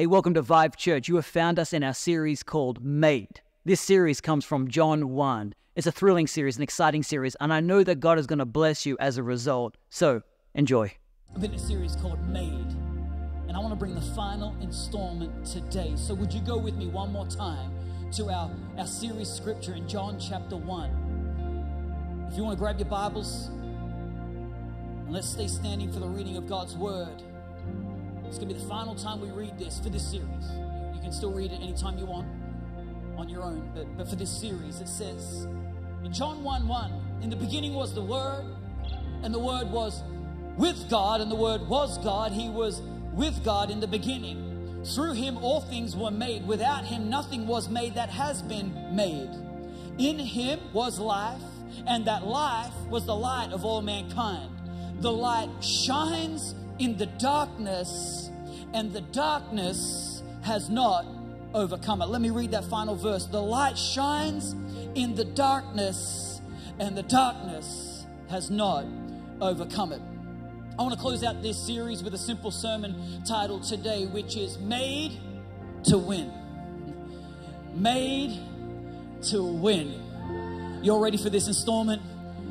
Hey, welcome to Vive Church. You have found us in our series called Made. This series comes from John 1. It's a thrilling series, an exciting series, and I know that God is going to bless you as a result. So, enjoy. I've been in a series called Made, and I want to bring the final installment today. So, would you go with me one more time to our, our series scripture in John chapter 1? If you want to grab your Bibles, and let's stay standing for the reading of God's word. It's going to be the final time we read this for this series. You can still read it anytime you want on your own, but, but for this series, it says in John 1 1, in the beginning was the Word, and the Word was with God, and the Word was God. He was with God in the beginning. Through him, all things were made. Without him, nothing was made that has been made. In him was life, and that life was the light of all mankind. The light shines in the darkness, and the darkness has not overcome it. Let me read that final verse. The light shines in the darkness, and the darkness has not overcome it. I want to close out this series with a simple sermon title today, which is Made to Win. Made to Win. You're ready for this installment?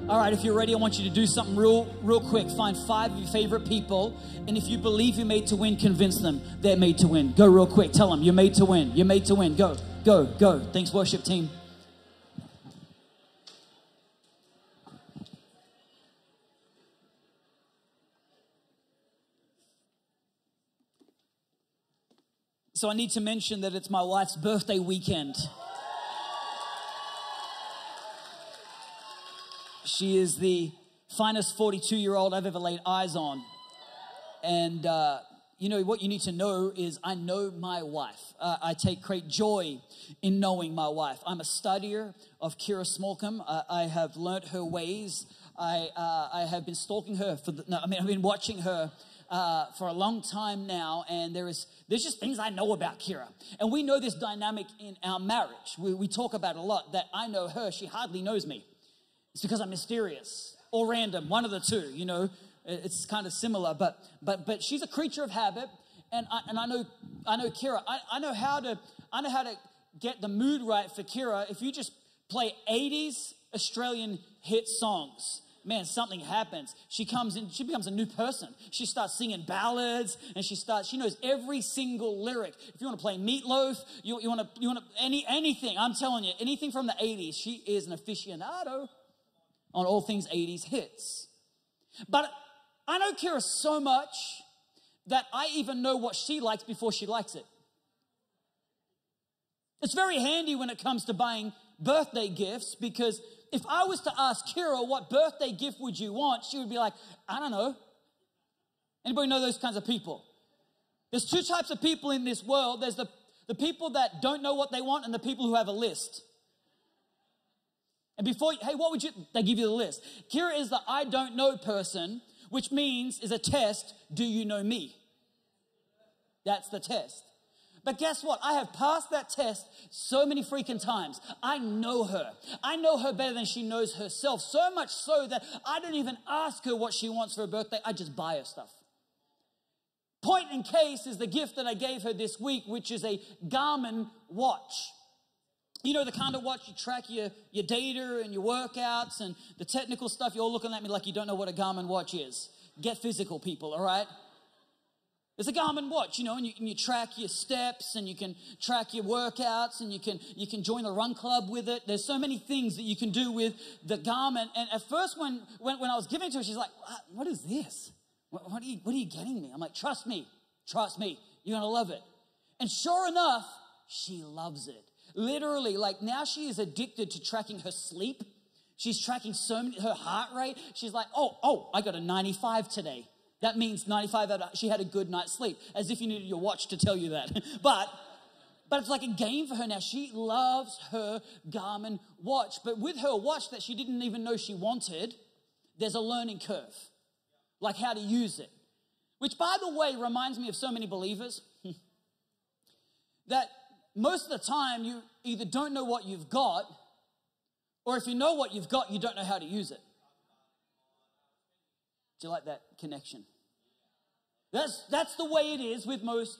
All right, if you're ready, I want you to do something real, real quick. Find five of your favorite people, and if you believe you're made to win, convince them they're made to win. Go real quick. Tell them you're made to win. You're made to win. Go, go, go. Thanks, worship team. So I need to mention that it's my wife's birthday weekend. She is the finest 42 year old I've ever laid eyes on. And, uh, you know, what you need to know is I know my wife. Uh, I take great joy in knowing my wife. I'm a studier of Kira Smallcombe. Uh, I have learnt her ways. I, uh, I have been stalking her for the, no, I mean, I've been watching her uh, for a long time now, and there is there's just things I know about Kira, and we know this dynamic in our marriage. We, we talk about a lot. That I know her, she hardly knows me. It's because I'm mysterious or random, one of the two, you know. It's kind of similar, but but but she's a creature of habit, and I, and I know I know Kira. I, I know how to I know how to get the mood right for Kira. If you just play 80s Australian hit songs, man, something happens. She comes in, she becomes a new person. She starts singing ballads and she starts, she knows every single lyric. If you want to play Meat Loaf, you, you want to, you want to, any, anything, I'm telling you, anything from the 80s, she is an aficionado on all things 80s hits. But I know Kira so much that I even know what she likes before she likes it. It's very handy when it comes to buying birthday gifts because if I was to ask Kira what birthday gift would you want, she would be like, I don't know. Anybody know those kinds of people? There's two types of people in this world. There's the, the people that don't know what they want and the people who have a list. And before, hey, what would you, they give you the list. Kira is the I don't know person, which means is a test, do you know me? That's the test. But guess what? I have passed that test so many freaking times. I know her. I know her better than she knows herself. So much so that I don't even ask her what she wants for her birthday. I just buy her stuff. Point in case is the gift that I gave her this week, which is a Garmin watch. You know, the kind of watch you track your, your data and your workouts and the technical stuff. You're all looking at me like you don't know what a Garmin watch is. Get physical, people, all right? It's a Garmin watch, you know, and you, and you, track your steps and you can track your workouts and you can you can join a run club with it. There's so many things that you can do with the Garmin. And at first, when when, when I was giving it to her, she's like, "What is this? What, what, are you what are you getting me?" I'm like, "Trust me, trust me, you're gonna love it." And sure enough, she loves it. Literally, like now she is addicted to tracking her sleep. She's tracking so many, her heart rate. She's like, oh, oh, I got a 95 today. That means 95 out of, she had a good night's sleep. As if you needed your watch to tell you that. but, but it's like a game for her now. She loves her Garmin watch. But with her watch that she didn't even know she wanted, there's a learning curve. Like how to use it. Which, by the way, reminds me of so many believers that most of the time you either don't know what you've got, or if you know what you've got, you don't know how to use it. Do you like that connection? That's, that's the way it is with most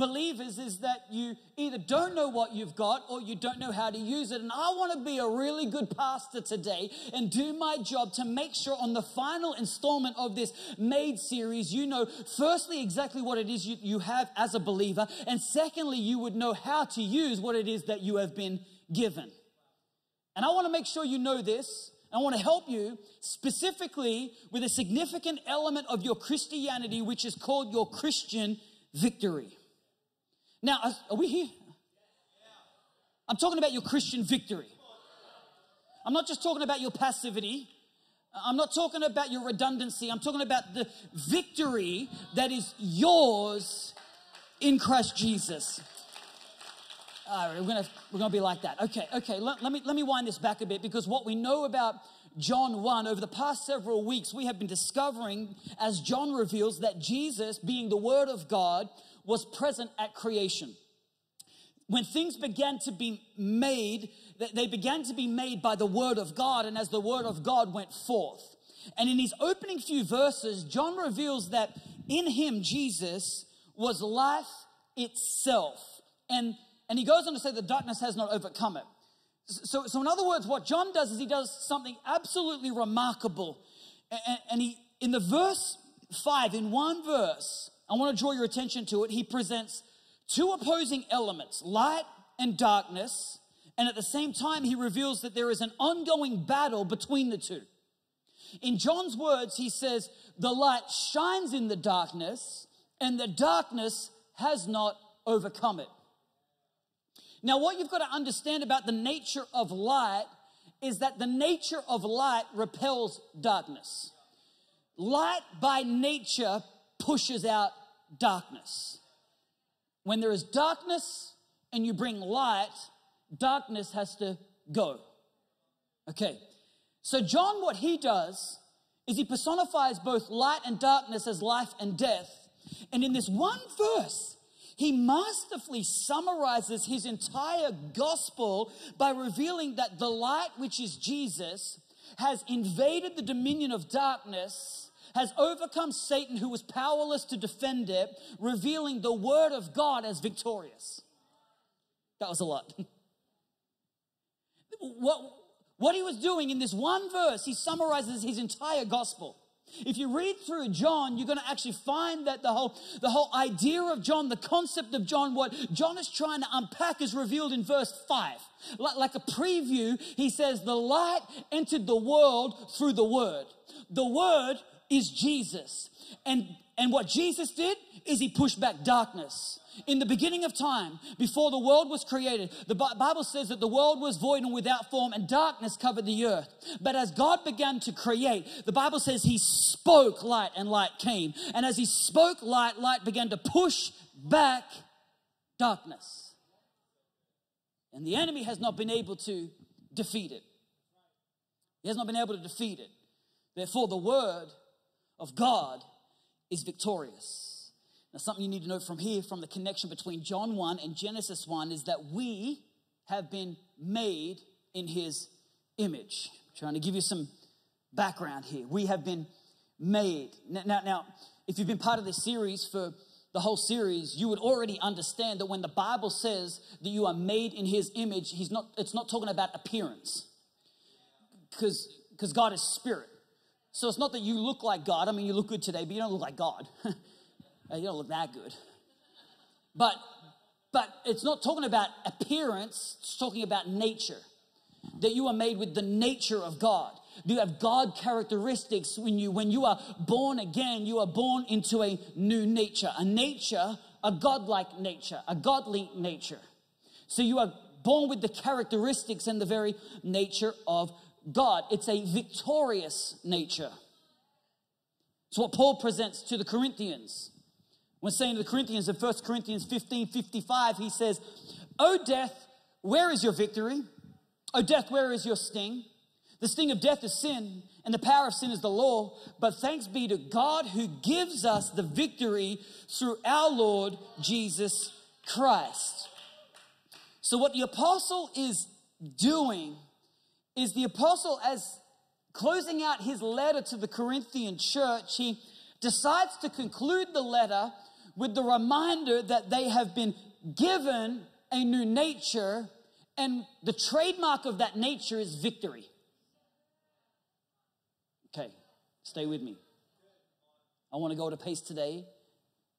believers is that you either don't know what you've got or you don't know how to use it. And I want to be a really good pastor today and do my job to make sure on the final installment of this Made series, you know, firstly, exactly what it is you, you have as a believer. And secondly, you would know how to use what it is that you have been given. And I want to make sure you know this. I want to help you specifically with a significant element of your Christianity, which is called your Christian victory. Now, are we here? I'm talking about your Christian victory. I'm not just talking about your passivity. I'm not talking about your redundancy. I'm talking about the victory that is yours in Christ Jesus. All right, we're gonna we're gonna be like that. Okay, okay. Let, let me let me wind this back a bit because what we know about John 1 over the past several weeks, we have been discovering as John reveals that Jesus, being the Word of God, was present at creation. When things began to be made, they began to be made by the word of God and as the word of God went forth. And in his opening few verses, John reveals that in him, Jesus, was life itself. And, and he goes on to say the darkness has not overcome it. So, so in other words, what John does is he does something absolutely remarkable. And, and he, in the verse five, in one verse, I want to draw your attention to it. He presents two opposing elements, light and darkness, and at the same time, he reveals that there is an ongoing battle between the two. In John's words, he says, The light shines in the darkness, and the darkness has not overcome it. Now, what you've got to understand about the nature of light is that the nature of light repels darkness. Light by nature pushes out darkness. When there is darkness and you bring light, darkness has to go. Okay. So, John, what he does is he personifies both light and darkness as life and death. And in this one verse, he masterfully summarizes his entire gospel by revealing that the light, which is Jesus, has invaded the dominion of darkness has overcome Satan, who was powerless to defend it, revealing the word of God as victorious. That was a lot. what, what he was doing in this one verse, he summarizes his entire gospel. If you read through John, you're going to actually find that the whole, the whole idea of John, the concept of John, what John is trying to unpack is revealed in verse 5. Like, like a preview, he says, The light entered the world through the word. The word is Jesus. And, and what Jesus did is he pushed back darkness. In the beginning of time, before the world was created, the Bible says that the world was void and without form, and darkness covered the earth. But as God began to create, the Bible says he spoke light, and light came. And as he spoke light, light began to push back darkness. And the enemy has not been able to defeat it. He has not been able to defeat it. Therefore, the word of God is victorious. Now, something you need to know from here, from the connection between John 1 and Genesis 1, is that we have been made in his image. I'm trying to give you some background here. We have been made. Now, now, now, if you've been part of this series for the whole series, you would already understand that when the Bible says that you are made in his image, he's not, it's not talking about appearance. Because because God is spirit. So it's not that you look like God. I mean, you look good today, but you don't look like God. you don't look that good. But but it's not talking about appearance, it's talking about nature. That you are made with the nature of God. You have God characteristics when you when you are born again, you are born into a new nature, a nature, a godlike nature, a godly nature. So you are born with the characteristics and the very nature of God. It's a victorious nature. It's what Paul presents to the Corinthians. When saying to the Corinthians in 1 Corinthians 15 55, he says, O death, where is your victory? O death, where is your sting? The sting of death is sin, and the power of sin is the law. But thanks be to God who gives us the victory through our Lord Jesus Christ. So, what the apostle is doing is the apostle, as closing out his letter to the Corinthian church, he decides to conclude the letter with the reminder that they have been given a new nature, and the trademark of that nature is victory. Okay, stay with me. I want to go at a pace today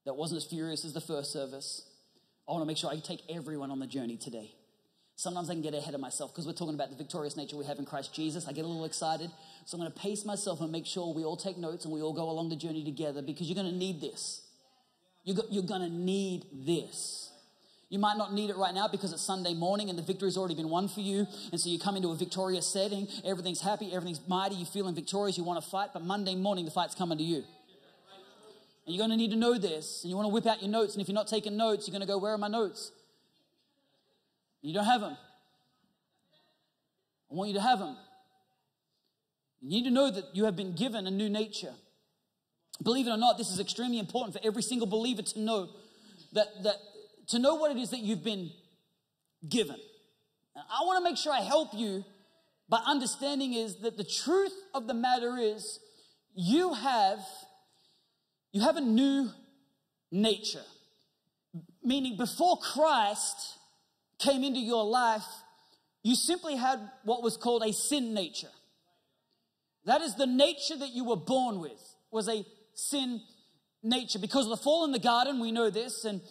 that wasn't as furious as the first service. I want to make sure I take everyone on the journey today. Sometimes I can get ahead of myself because we're talking about the victorious nature we have in Christ Jesus. I get a little excited. So I'm going to pace myself and make sure we all take notes and we all go along the journey together because you're going to need this. You're going to need this. You might not need it right now because it's Sunday morning and the victory's already been won for you. And so you come into a victorious setting, everything's happy, everything's mighty, you're feeling victorious, you want to fight, but Monday morning the fight's coming to you. And you're going to need to know this. And you want to whip out your notes. And if you're not taking notes, you're going to go, Where are my notes? You don't have them. I want you to have them. You need to know that you have been given a new nature. Believe it or not, this is extremely important for every single believer to know that, that to know what it is that you've been given. I want to make sure I help you by understanding is that the truth of the matter is you have you have a new nature. Meaning before Christ came into your life, you simply had what was called a sin nature. That is the nature that you were born with, was a sin nature. Because of the fall in the garden, we know this, and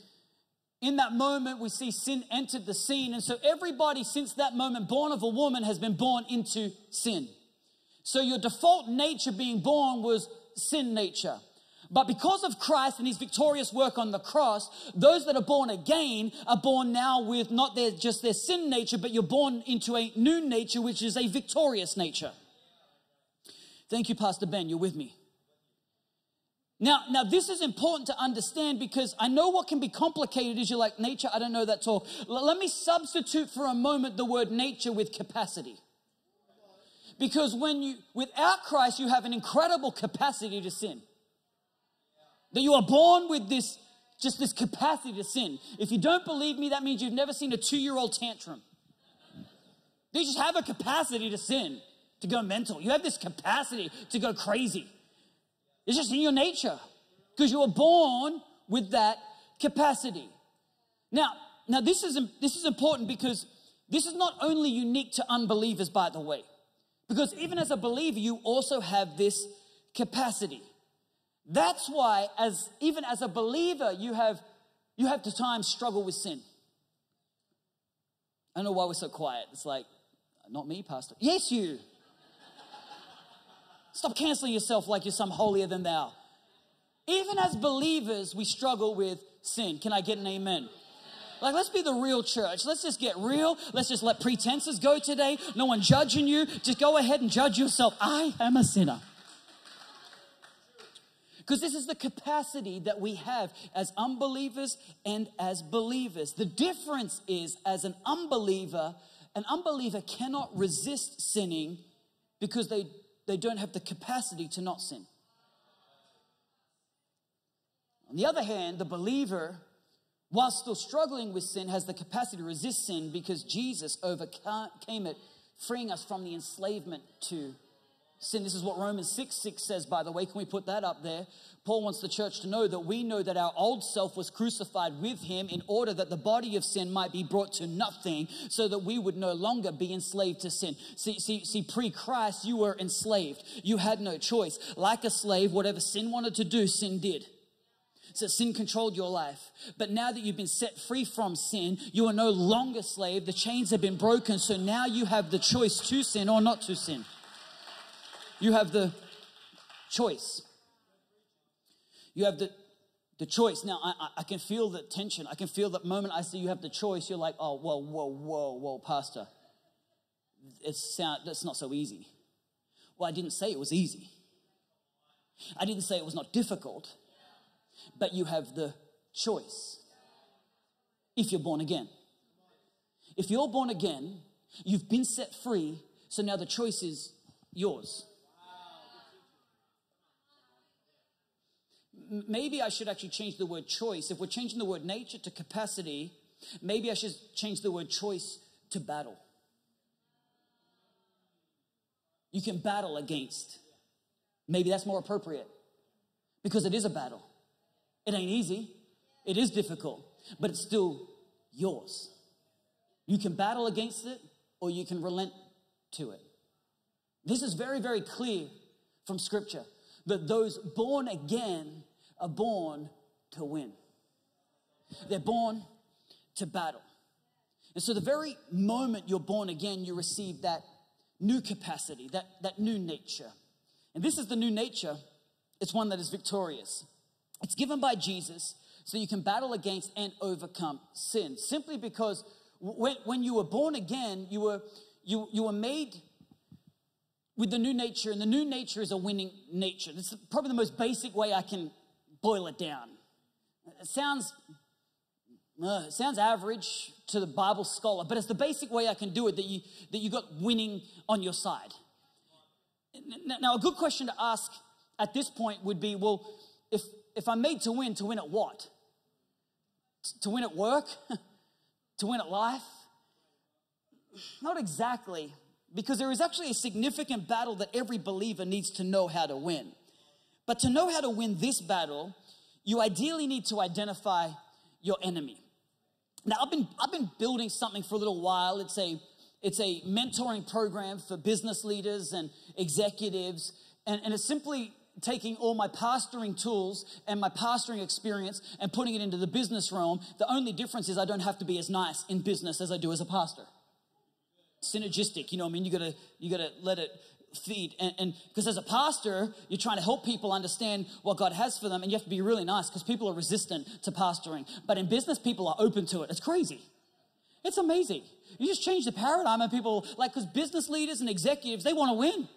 in that moment, we see sin entered the scene. And so everybody since that moment, born of a woman, has been born into sin. So your default nature being born was sin nature. But because of Christ and his victorious work on the cross, those that are born again are born now with not their, just their sin nature, but you're born into a new nature, which is a victorious nature. Thank you, Pastor Ben. You're with me. Now, now this is important to understand because I know what can be complicated is you're like, nature, I don't know that talk. L- let me substitute for a moment the word nature with capacity. Because when you, without Christ, you have an incredible capacity to sin. That you are born with this, just this capacity to sin. If you don't believe me, that means you've never seen a two year old tantrum. They just have a capacity to sin, to go mental. You have this capacity to go crazy. It's just in your nature because you were born with that capacity. Now, now this is this is important because this is not only unique to unbelievers, by the way, because even as a believer, you also have this capacity. That's why, as even as a believer, you have you have to times struggle with sin. I don't know why we're so quiet. It's like, not me, Pastor. Yes, you. Stop canceling yourself like you're some holier than thou. Even as believers, we struggle with sin. Can I get an amen? Like, let's be the real church. Let's just get real. Let's just let pretenses go today. No one judging you. Just go ahead and judge yourself. I am a sinner. Because this is the capacity that we have as unbelievers and as believers. The difference is, as an unbeliever, an unbeliever cannot resist sinning because they, they don't have the capacity to not sin. On the other hand, the believer, while still struggling with sin, has the capacity to resist sin because Jesus overcame it, freeing us from the enslavement to sin. This is what Romans 6 6 says, by the way. Can we put that up there? Paul wants the church to know that we know that our old self was crucified with him in order that the body of sin might be brought to nothing so that we would no longer be enslaved to sin. See, see, see pre Christ, you were enslaved. You had no choice. Like a slave, whatever sin wanted to do, sin did. So sin controlled your life. But now that you've been set free from sin, you are no longer slave. The chains have been broken. So now you have the choice to sin or not to sin. You have the choice. You have the, the choice. Now, I, I can feel the tension. I can feel that moment I see you have the choice. You're like, oh, whoa, whoa, whoa, whoa, Pastor. It's sound, that's not so easy. Well, I didn't say it was easy. I didn't say it was not difficult, but you have the choice if you're born again. If you're born again, you've been set free, so now the choice is yours. Maybe I should actually change the word choice. If we're changing the word nature to capacity, maybe I should change the word choice to battle. You can battle against. Maybe that's more appropriate because it is a battle. It ain't easy. It is difficult, but it's still yours. You can battle against it or you can relent to it. This is very, very clear from Scripture that those born again are born to win. They're born to battle. And so, the very moment you're born again, you receive that new capacity, that, that new nature. And this is the new nature, it's one that is victorious. It's given by Jesus so you can battle against and overcome sin. Simply because when, when you were born again, you were, you, you were made with the new nature, and the new nature is a winning nature. Is probably the most basic way I can boil it down. It sounds, uh, it sounds average to the Bible scholar, but it's the basic way I can do it that you, that you got winning on your side. Now, a good question to ask at this point would be well, if, if I'm made to win, to win at what? To win at work? to win at life? Not exactly because there is actually a significant battle that every believer needs to know how to win. But to know how to win this battle, you ideally need to identify your enemy. Now, I've been, I've been building something for a little while. It's a, it's a mentoring program for business leaders and executives, and, and it's simply taking all my pastoring tools and my pastoring experience and putting it into the business realm. The only difference is I don't have to be as nice in business as I do as a pastor synergistic. You know, I mean, you gotta you gotta let it feed. And because as a pastor, you're trying to help people understand what God has for them, and you have to be really nice because people are resistant to pastoring. But in business, people are open to it. It's crazy. It's amazing. You just change the paradigm, and people like because business leaders and executives they want to win.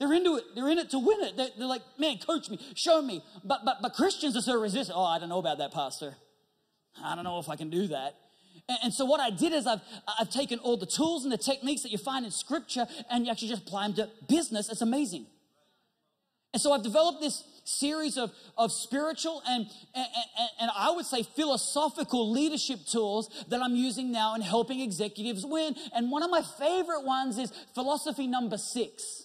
They're into it. They're in it to win it. They're, they're like, man, coach me, show me. But but but Christians are so resistant. Oh, I don't know about that, pastor. I don't know if I can do that. And, so what I did is I've, I've taken all the tools and the techniques that you find in scripture and you actually just apply them to business. It's amazing. And so I've developed this series of, of spiritual and, and, and, I would say philosophical leadership tools that I'm using now in helping executives win. And one of my favorite ones is philosophy number six.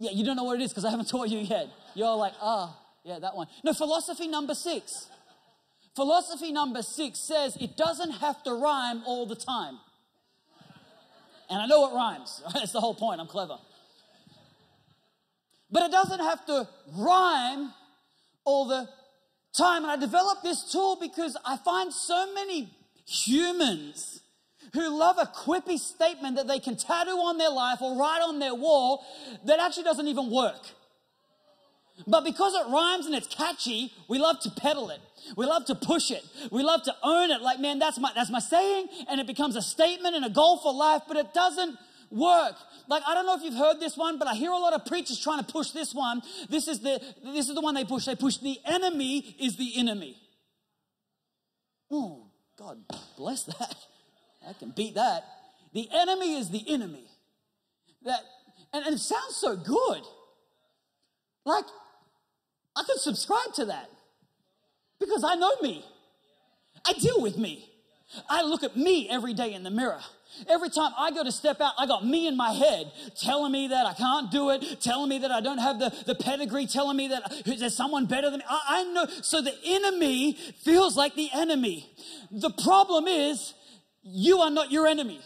Yeah, you don't know what it is because I haven't taught you yet. You're like, ah, oh, yeah, that one. No, philosophy number six. Philosophy number six says it doesn't have to rhyme all the time. And I know it rhymes. That's the whole point. I'm clever. But it doesn't have to rhyme all the time. And I developed this tool because I find so many humans who love a quippy statement that they can tattoo on their life or write on their wall that actually doesn't even work. But because it rhymes and it's catchy, we love to peddle it. We love to push it. We love to own it. Like, man, that's my, that's my saying. And it becomes a statement and a goal for life, but it doesn't work. Like, I don't know if you've heard this one, but I hear a lot of preachers trying to push this one. This is the, this is the one they push. They push the enemy is the enemy. Oh, God bless that. I can beat that. The enemy is the enemy. That, and, and it sounds so good. Like, I can subscribe to that because I know me. I deal with me. I look at me every day in the mirror. Every time I go to step out, I got me in my head telling me that I can't do it, telling me that I don't have the, the pedigree, telling me that there's someone better than me. I, I know. So the enemy feels like the enemy. The problem is, you are not your enemy.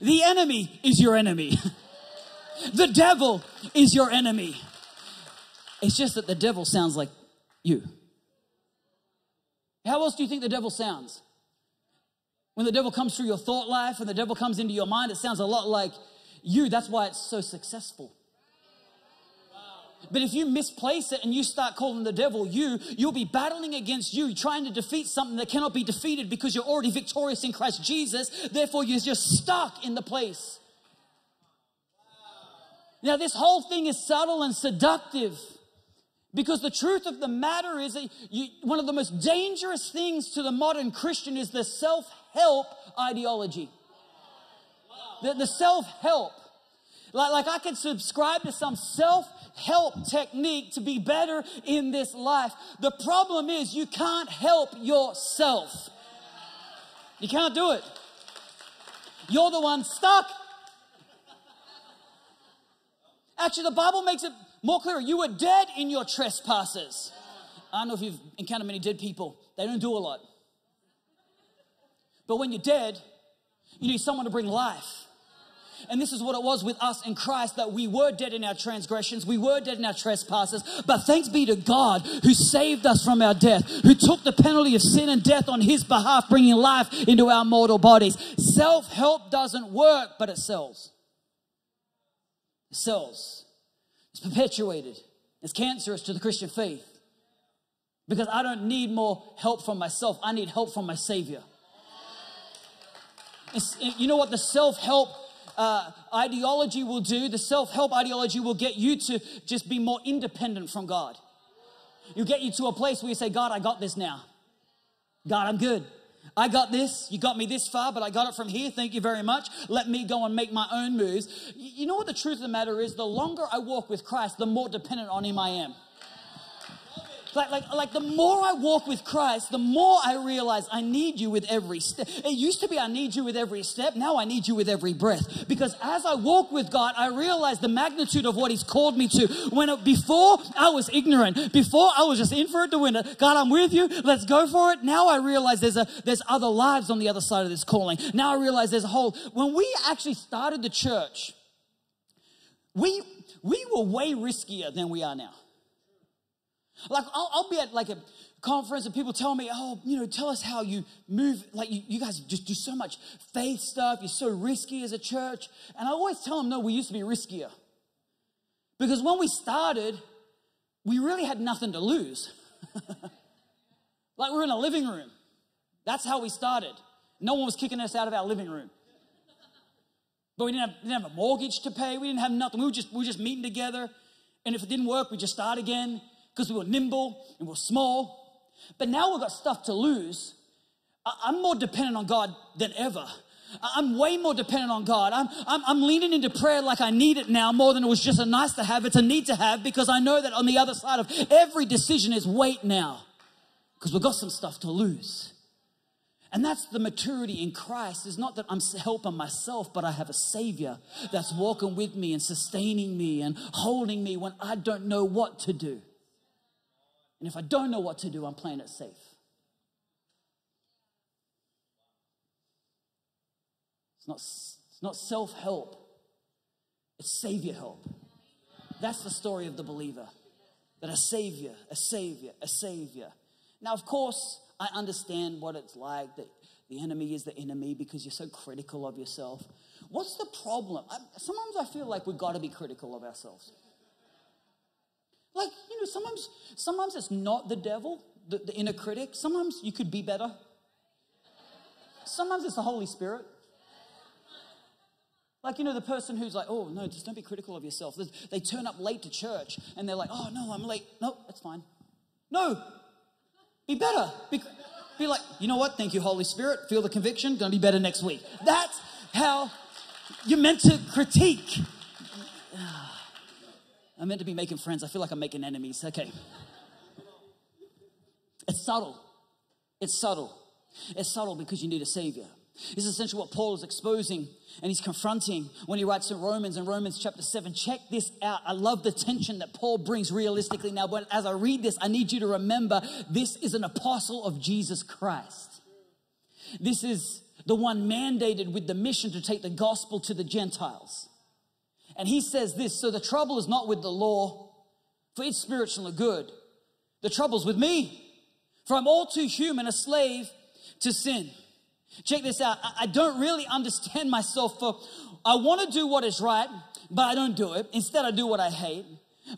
The enemy is your enemy. the devil is your enemy. It's just that the devil sounds like you. How else do you think the devil sounds? When the devil comes through your thought life and the devil comes into your mind, it sounds a lot like you. That's why it's so successful. But if you misplace it and you start calling the devil you, you'll be battling against you, trying to defeat something that cannot be defeated because you're already victorious in Christ Jesus. Therefore, you're just stuck in the place. Now, this whole thing is subtle and seductive. Because the truth of the matter is that you, one of the most dangerous things to the modern Christian is the self help ideology. The, the self help. Like, like I could subscribe to some self help technique to be better in this life. The problem is you can't help yourself. You can't do it. You're the one stuck. Actually, the Bible makes it more clear. You were dead in your trespasses. I don't know if you've encountered many dead people, they don't do a lot. But when you're dead, you need someone to bring life. And this is what it was with us in Christ that we were dead in our transgressions, we were dead in our trespasses. But thanks be to God who saved us from our death, who took the penalty of sin and death on his behalf, bringing life into our mortal bodies. Self help doesn't work, but it sells. It sells. Perpetuated. It's cancerous to the Christian faith. Because I don't need more help from myself, I need help from my Savior. It's, you know what? The self help uh, ideology will do, the self help ideology will get you to just be more independent from God. You get you to a place where you say, God, I got this now. God, I'm good. I got this. You got me this far, but I got it from here. Thank you very much. Let me go and make my own moves. You know what the truth of the matter is? The longer I walk with Christ, the more dependent on Him I am. Like, like, like the more I walk with Christ, the more I realize I need you with every step. It used to be I need you with every step. Now I need you with every breath. Because as I walk with God, I realize the magnitude of what He's called me to. When it, before I was ignorant, before I was just in for it to win it. God, I'm with you. Let's go for it. Now I realize there's a there's other lives on the other side of this calling. Now I realize there's a whole. When we actually started the church, we we were way riskier than we are now. Like, I'll, I'll, be at like a conference and people tell me, oh, you know, tell us how you move. Like, you, you, guys just do so much faith stuff. You're so risky as a church. And I always tell them, no, we used to be riskier. Because when we started, we really had nothing to lose. like, we're in a living room. That's how we started. No one was kicking us out of our living room. But we didn't have, didn't have a mortgage to pay. We didn't have nothing. We were just, we were just meeting together. And if it didn't work, we just start again because we were nimble and we're small. But now we've got stuff to lose. I'm more dependent on God than ever. I'm way more dependent on God. I'm, I'm, I'm, leaning into prayer like I need it now more than it was just a nice to have. It's a need to have because I know that on the other side of every decision is wait now because we've got some stuff to lose. And that's the maturity in Christ is not that I'm helping myself, but I have a Savior that's walking with me and sustaining me and holding me when I don't know what to do. And if I don't know what to do, I'm playing it safe. It's not, it's not self help, it's Savior help. That's the story of the believer that a Savior, a Savior, a Savior. Now, of course, I understand what it's like that the enemy is the enemy because you're so critical of yourself. What's the problem? I, sometimes I feel like we've got to be critical of ourselves. Like, you know, sometimes, sometimes it's not the devil, the, the inner critic. Sometimes you could be better. Sometimes it's the Holy Spirit. Like, you know, the person who's like, oh, no, just don't be critical of yourself. They turn up late to church and they're like, oh, no, I'm late. No, that's fine. No, be better. Be, be like, you know what? Thank you, Holy Spirit. Feel the conviction. Gonna be better next week. That's how you're meant to critique. I'm meant to be making friends. I feel like I'm making enemies. Okay. It's subtle. It's subtle. It's subtle because you need a savior. This is essentially what Paul is exposing and he's confronting when he writes in Romans in Romans chapter 7. Check this out. I love the tension that Paul brings realistically. Now, but as I read this, I need you to remember this is an apostle of Jesus Christ. This is the one mandated with the mission to take the gospel to the Gentiles. And he says this so the trouble is not with the law, for it's spiritual and good. The trouble's with me, for I'm all too human, a slave to sin. Check this out. I don't really understand myself for I want to do what is right, but I don't do it. Instead, I do what I hate.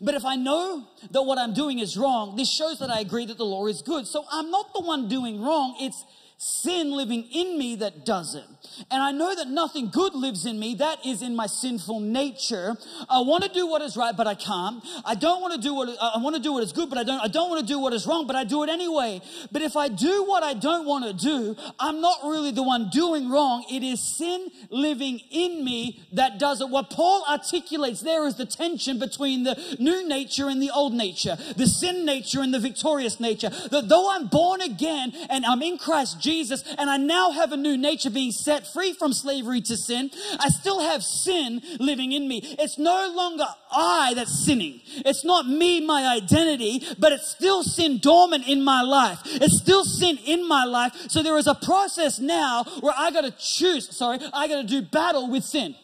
But if I know that what I'm doing is wrong, this shows that I agree that the law is good. So I'm not the one doing wrong. It's sin living in me that does it. And I know that nothing good lives in me. That is in my sinful nature. I want to do what is right, but I can't. I don't want to do what I want to do what is good, but I don't. I don't want to do what is wrong, but I do it anyway. But if I do what I don't want to do, I'm not really the one doing wrong. It is sin living in me that does it. What Paul articulates there is the tension between the new nature and the old nature, the sin nature and the victorious nature. That though I'm born again and I'm in Christ Jesus, and I now have a new nature being set free from slavery to sin, I still have sin living in me. It's no longer I that's sinning. It's not me, my identity, but it's still sin dormant in my life. It's still sin in my life. So there is a process now where I got to choose, sorry, I got to do battle with sin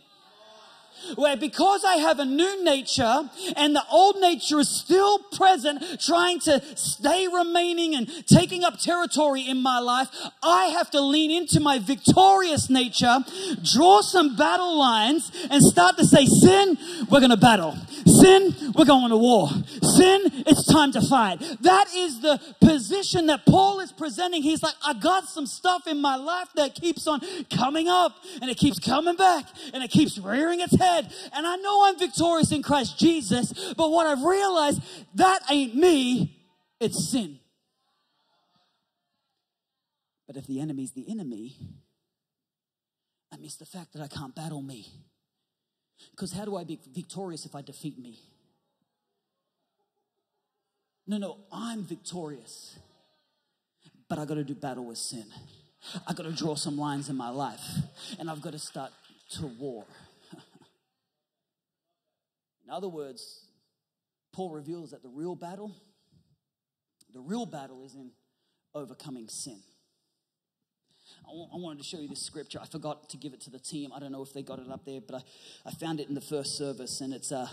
where because I have a new nature and the old nature is still present, trying to stay remaining and taking up territory in my life, I have to lean into my victorious nature, draw some battle lines, and start to say, Sin, we're going to battle. Sin, we're going to war. Sin, it's time to fight. That is the position that Paul is presenting. He's like, I got some stuff in my life that keeps on coming up and it keeps coming back and it keeps rearing its head and I know I'm victorious in Christ Jesus, but what I've realized, that ain't me, it's sin. But if the enemy's the enemy, I miss the fact that I can't battle me. Because how do I be victorious if I defeat me? No, no, I'm victorious. But I got to do battle with sin. I got to draw some lines in my life. And I've got to start to war. In other words, Paul reveals that the real battle, the real battle is in overcoming sin. I wanted to show you this scripture. I forgot to give it to the team. I don't know if they got it up there, but I, I found it in the first service, and it's uh,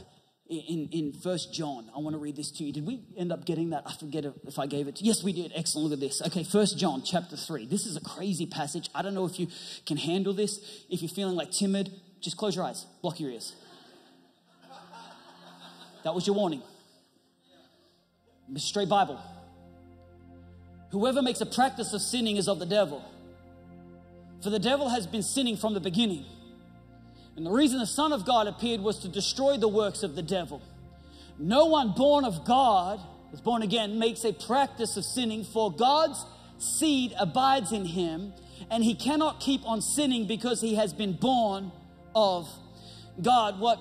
in, in First John. I want to read this to you. Did we end up getting that? I forget if I gave it. To, you. yes, we did. Excellent. Look at this. Okay, First John chapter 3. This is a crazy passage. I don't know if you can handle this. If you're feeling like timid, just close your eyes, block your ears. That was your warning. Straight Bible. Whoever makes a practice of sinning is of the devil. For the devil has been sinning from the beginning. And the reason the Son of God appeared was to destroy the works of the devil. No one born of God, is born again, makes a practice of sinning, for God's seed abides in him, and he cannot keep on sinning because he has been born of God. What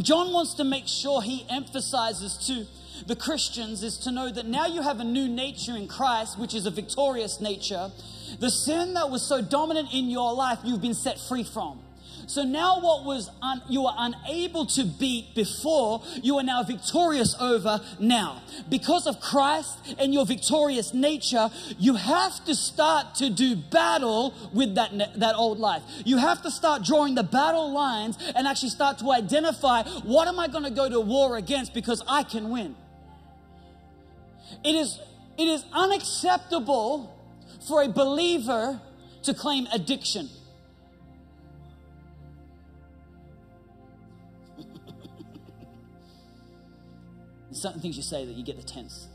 John wants to make sure he emphasizes to the Christians is to know that now you have a new nature in Christ, which is a victorious nature. The sin that was so dominant in your life, you've been set free from. So now what was un, you were unable to beat before, you are now victorious over now. Because of Christ and your victorious nature, you have to start to do battle with that, that old life. You have to start drawing the battle lines and actually start to identify what am I going to go to war against because I can win. It is, it is unacceptable for a believer to claim addiction. Certain things you say that you get the tense.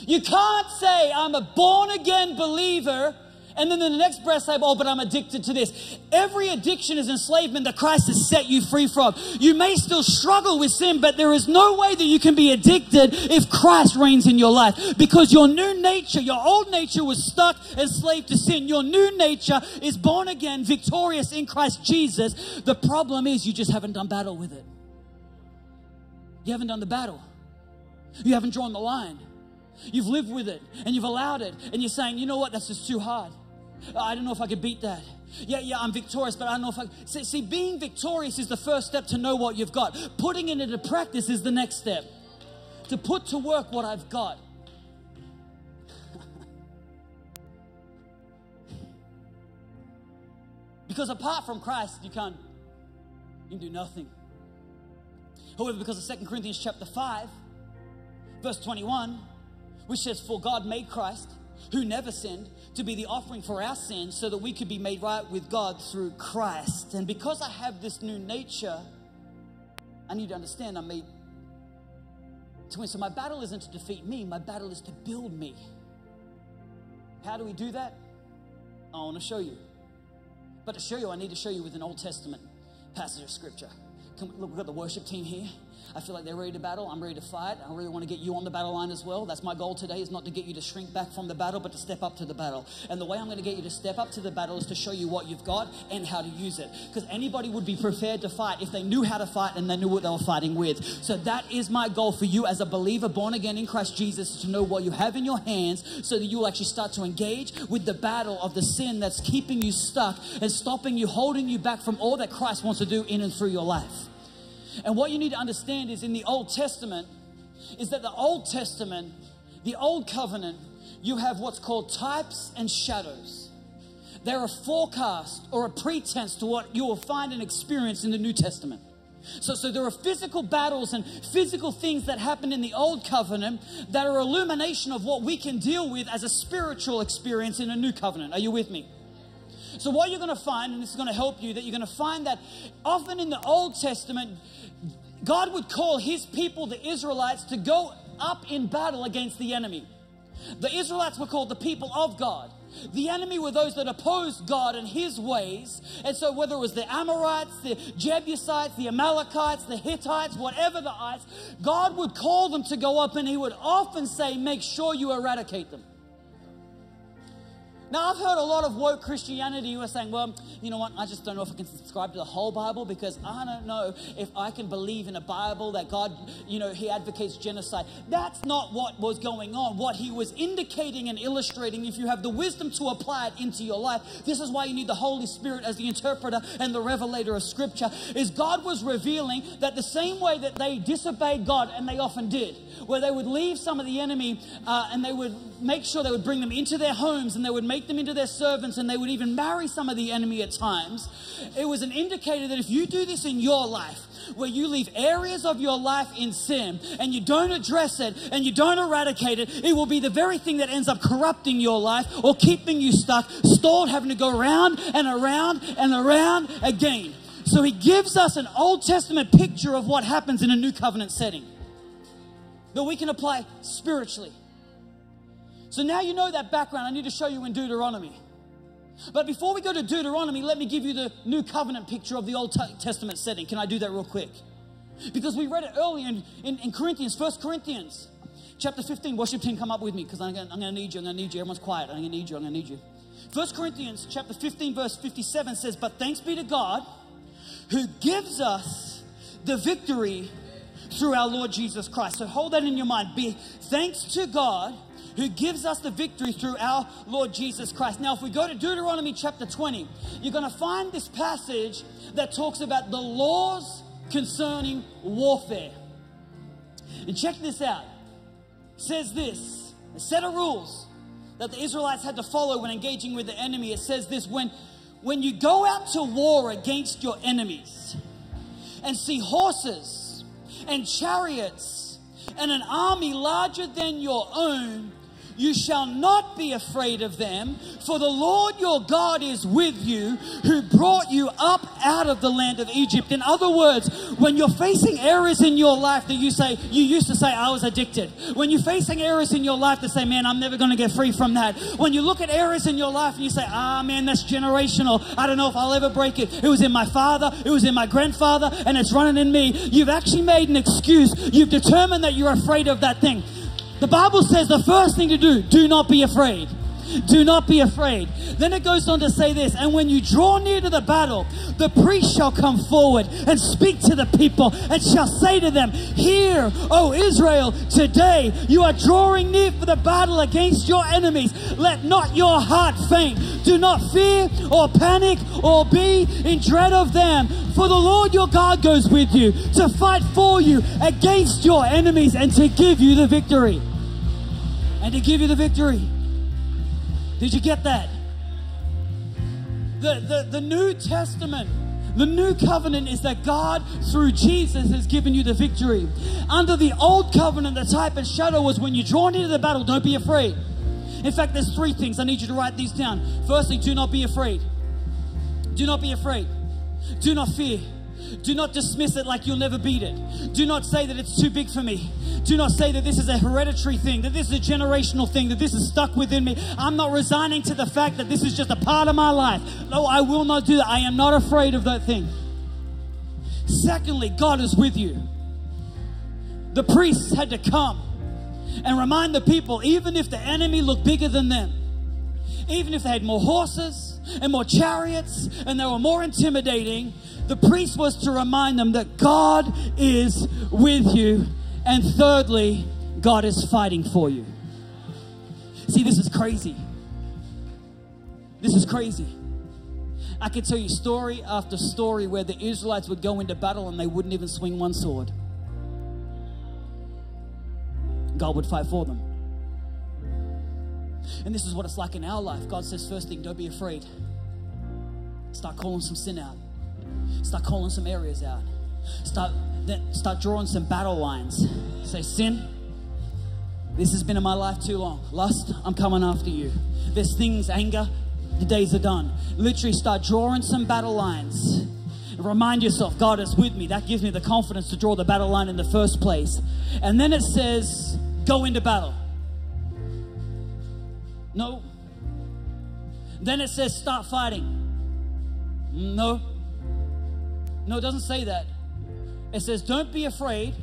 You can't say, I'm a born again believer, and then in the next breath say, Oh, but I'm addicted to this. Every addiction is enslavement that Christ has set you free from. You may still struggle with sin, but there is no way that you can be addicted if Christ reigns in your life. Because your new nature, your old nature was stuck enslaved to sin. Your new nature is born again, victorious in Christ Jesus. The problem is you just haven't done battle with it. You haven't done the battle. You haven't drawn the line. You've lived with it and you've allowed it. And you're saying, you know what, that's just too hard. I don't know if I could beat that. Yeah, yeah, I'm victorious, but I don't know if I. See, see, being victorious is the first step to know what you've got. Putting it into practice is the next step. To put to work what I've got. because apart from Christ, you can't. You can do nothing. However, because of 2 Corinthians chapter 5, verse 21, which says, For God made Christ, who never sinned, to be the offering for our sins so that we could be made right with God through Christ. And because I have this new nature, I need to understand I'm made to win. So my battle isn't to defeat me, my battle is to build me. How do we do that? I want to show you. But to show you, I need to show you with an Old Testament passage of scripture. Look, we've got the worship team here. I feel like they're ready to battle. I'm ready to fight. I really want to get you on the battle line as well. That's my goal today is not to get you to shrink back from the battle, but to step up to the battle. And the way I'm going to get you to step up to the battle is to show you what you've got and how to use it. Because anybody would be prepared to fight if they knew how to fight and they knew what they were fighting with. So that is my goal for you as a believer born again in Christ Jesus to know what you have in your hands so that you will actually start to engage with the battle of the sin that's keeping you stuck and stopping you, holding you back from all that Christ wants to do in and through your life. And what you need to understand is in the Old Testament, is that the Old Testament, the Old Covenant, you have what's called types and shadows. They're a forecast or a pretense to what you will find and experience in the New Testament. So, so there are physical battles and physical things that happen in the old covenant that are illumination of what we can deal with as a spiritual experience in a new covenant. Are you with me? So, what you're going to find, and this is going to help you, that you're going to find that often in the Old Testament, God would call his people, the Israelites, to go up in battle against the enemy. The Israelites were called the people of God. The enemy were those that opposed God and his ways. And so, whether it was the Amorites, the Jebusites, the Amalekites, the Hittites, whatever the ites, God would call them to go up and he would often say, Make sure you eradicate them. Now, I've heard a lot of woke Christianity who are saying, well, you know what, I just don't know if I can subscribe to the whole Bible because I don't know if I can believe in a Bible that God, you know, He advocates genocide. That's not what was going on. What He was indicating and illustrating, if you have the wisdom to apply it into your life, this is why you need the Holy Spirit as the interpreter and the revelator of Scripture, is God was revealing that the same way that they disobeyed God, and they often did, where they would leave some of the enemy uh, and they would make sure they would bring them into their homes and they would make them into their servants and they would even marry some of the enemy at times. It was an indicator that if you do this in your life, where you leave areas of your life in sin and you don't address it and you don't eradicate it, it will be the very thing that ends up corrupting your life or keeping you stuck, stalled, having to go around and around and around again. So he gives us an Old Testament picture of what happens in a new covenant setting that we can apply spiritually. So now you know that background. I need to show you in Deuteronomy. But before we go to Deuteronomy, let me give you the new covenant picture of the Old Testament setting. Can I do that real quick? Because we read it earlier in, in, in Corinthians, First Corinthians, chapter 15. Worship team, come up with me because I'm going to need you. I'm going to need you. Everyone's quiet. I'm going to need you. I'm going to need you. First Corinthians, chapter 15, verse 57 says, But thanks be to God who gives us the victory through our Lord Jesus Christ. So hold that in your mind. Be thanks to God who gives us the victory through our Lord Jesus Christ. Now, if we go to Deuteronomy chapter 20, you're going to find this passage that talks about the laws concerning warfare. And check this out. It says this a set of rules that the Israelites had to follow when engaging with the enemy. It says this when, when you go out to war against your enemies and see horses and chariots and an army larger than your own, you shall not be afraid of them, for the Lord your God is with you, who brought you up out of the land of Egypt. In other words, when you're facing errors in your life that you say, you used to say, I was addicted. When you're facing errors in your life that say, man, I'm never going to get free from that. When you look at errors in your life and you say, ah, man, that's generational. I don't know if I'll ever break it. It was in my father, it was in my grandfather, and it's running in me. You've actually made an excuse. You've determined that you're afraid of that thing. The Bible says the first thing to do, do not be afraid. Do not be afraid. Then it goes on to say this, and when you draw near to the battle, the priest shall come forward and speak to the people and shall say to them, Hear, O Israel, today you are drawing near for the battle against your enemies. Let not your heart faint. Do not fear or panic or be in dread of them. For the Lord your God goes with you to fight for you against your enemies and to give you the victory and to give you the victory. Did you get that? The, the, the New Testament, the new covenant is that God, through Jesus, has given you the victory. Under the old covenant, the type and shadow was when you're drawn into the battle, don't be afraid. In fact, there's three things. I need you to write these down. Firstly, do not be afraid. Do not be afraid. Do not fear. Do not dismiss it like you'll never beat it. Do not say that it's too big for me. Do not say that this is a hereditary thing, that this is a generational thing, that this is stuck within me. I'm not resigning to the fact that this is just a part of my life. No, I will not do that. I am not afraid of that thing. Secondly, God is with you. the priests had to come and remind the people, even if the enemy looked bigger than them, even if they had more horses and more chariots and they were more intimidating, the priest was to remind them that God is with you. And thirdly, God is fighting for you. See, this is crazy. This is crazy. I could tell you story after story where the Israelites would go into battle and they wouldn't even swing one sword. God would fight for them. And this is what it's like in our life. God says, first thing, don't be afraid. Start calling some sin out. Start calling some areas out. Start then start drawing some battle lines. Say, sin, this has been in my life too long. Lust, I'm coming after you. There's things, anger, the days are done. Literally start drawing some battle lines. Remind yourself, God is with me. That gives me the confidence to draw the battle line in the first place. And then it says, go into battle. No. Then it says, start fighting. No. No, it doesn't say that. It says, don't be afraid.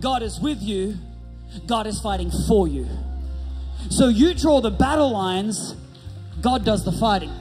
God is with you. God is fighting for you. So you draw the battle lines, God does the fighting.